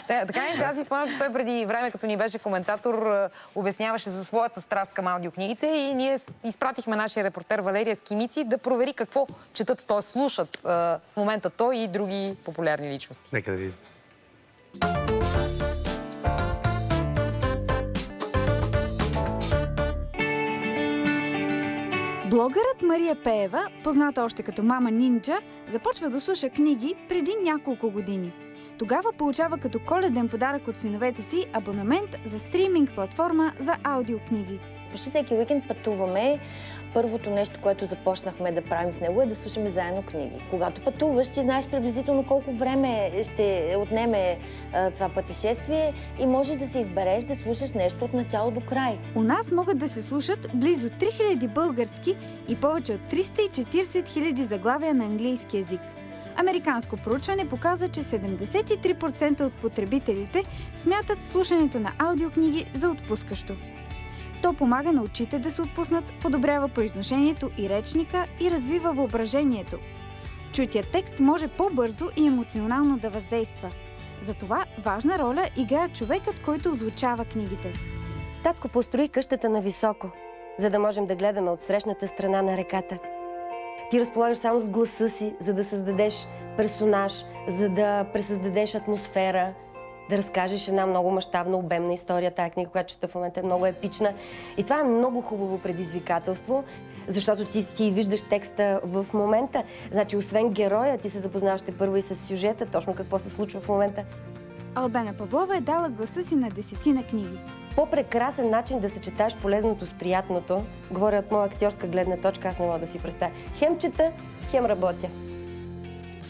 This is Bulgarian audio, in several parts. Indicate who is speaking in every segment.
Speaker 1: Та- Така не, че аз си спомням, че той преди време, като ни беше коментатор, а, обясняваше за своята страст към аудиокнигите и ние изпратихме нашия репортер Валерия Скимици да провери какво четат, т.е. слушат а, в момента той и други популярни личности.
Speaker 2: Нека да видим.
Speaker 3: Блогърът Мария Пеева, позната още като мама нинджа, започва да слуша книги преди няколко години. Тогава получава като коледен подарък от синовете си абонамент за стриминг платформа за аудиокниги.
Speaker 4: Почти всеки уикенд пътуваме. Първото нещо, което започнахме да правим с него е да слушаме заедно книги. Когато пътуваш, ти знаеш приблизително колко време ще отнеме а, това пътешествие и можеш да се избереш да слушаш нещо от начало до край.
Speaker 3: У нас могат да се слушат близо 3000 български и повече от 340 000 заглавия на английски язик. Американско проучване показва, че 73% от потребителите смятат слушането на аудиокниги за отпускащо. То помага на очите да се отпуснат, подобрява произношението и речника и развива въображението. Чутия текст може по-бързо и емоционално да въздейства. Затова важна роля играе човекът, който озвучава книгите.
Speaker 5: Татко построи къщата на високо, за да можем да гледаме от срещната страна на реката. Ти разполагаш само с гласа си, за да създадеш персонаж, за да пресъздадеш атмосфера, да разкажеш една много мащабна, обемна история. Тая книга, която чета в момента е много епична. И това е много хубаво предизвикателство, защото ти, ти виждаш текста в момента. Значи, освен героя, ти се запознаваш те първо и с сюжета, точно какво се случва в момента.
Speaker 3: Албена Павлова е дала гласа си на десетина книги.
Speaker 5: По-прекрасен начин да съчеташ полезното с приятното, говоря от моя актьорска гледна точка, аз не мога да си представя. Хем чета, хем работя.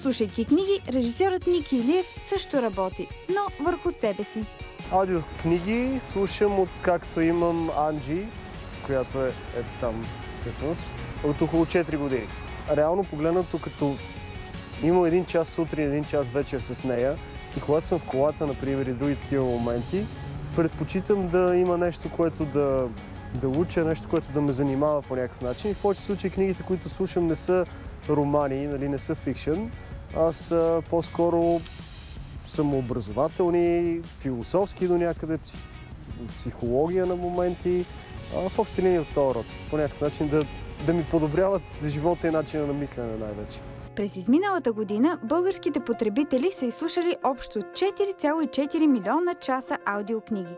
Speaker 3: Слушайки книги, режисьорът Ники Илиев също работи, но върху себе си.
Speaker 6: Аудиокниги слушам от както имам Анджи, която е ето там всъщност, от около 4 години. Реално погледнато, като имам един час сутрин, един час вечер с нея и когато съм в колата, например, и други такива моменти, предпочитам да има нещо, което да, да уча, нещо, което да ме занимава по някакъв начин. И в повечето случаи книгите, които слушам, не са романи, нали, не са фикшън, а са по-скоро самообразователни, философски до някъде, псих- психология на моменти, а, в общи линии от този род. По някакъв начин да, да ми подобряват живота и начина на мислене най-вече.
Speaker 3: През изминалата година българските потребители са изслушали общо 4,4 милиона часа аудиокниги.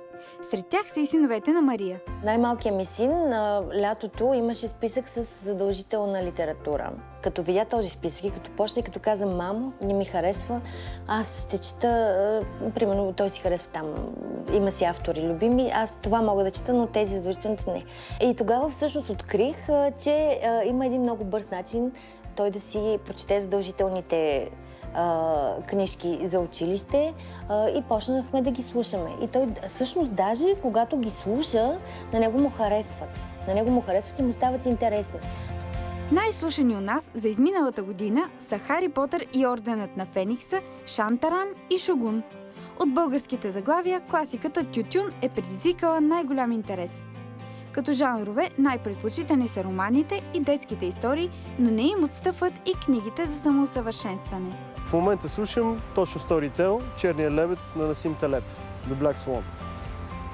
Speaker 3: Сред тях са и синовете на Мария.
Speaker 4: Най-малкият ми син на лятото имаше списък с задължителна литература. Като видя този списък и като почна и като каза, мамо, не ми харесва, аз ще чета, примерно той си харесва там, има си автори любими, аз това мога да чета, но тези задължителните не. И тогава всъщност открих, че има един много бърз начин той да си прочете задължителните а, книжки за училище а, и почнахме да ги слушаме. И той всъщност даже когато ги слуша, на него му харесват. На него му харесват и му стават интересни.
Speaker 3: Най-слушани у нас за изминалата година са Хари Потър и Орденът на Феникса, Шантарам и Шогун. От българските заглавия класиката Тютюн е предизвикала най-голям интерес. Като жанрове най-предпочитани са романите и детските истории, но не им отстъпват и книгите за самоусъвършенстване.
Speaker 6: В момента слушам точно Storytel, Черния лебед на Насим Талеб, The Black Swan.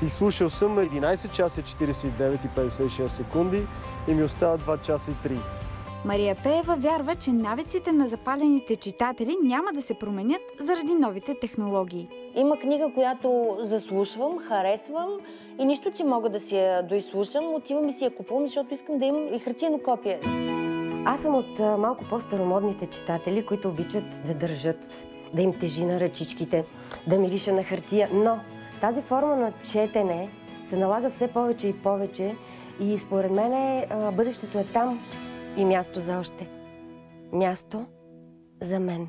Speaker 6: И слушал съм 11 часа и 49 и 56 секунди и ми остава 2 часа и 30.
Speaker 3: Мария Пеева вярва, че навиците на запалените читатели няма да се променят заради новите технологии.
Speaker 4: Има книга, която заслушвам, харесвам и нищо, че мога да си я доизслушам, отивам и си я купувам, защото искам да имам и хартиено копие.
Speaker 5: Аз съм от малко по-старомодните читатели, които обичат да държат, да им тежи на ръчичките, да мирише на хартия, но тази форма на четене се налага все повече и повече и според мен бъдещето е там и място за още. Място за мен.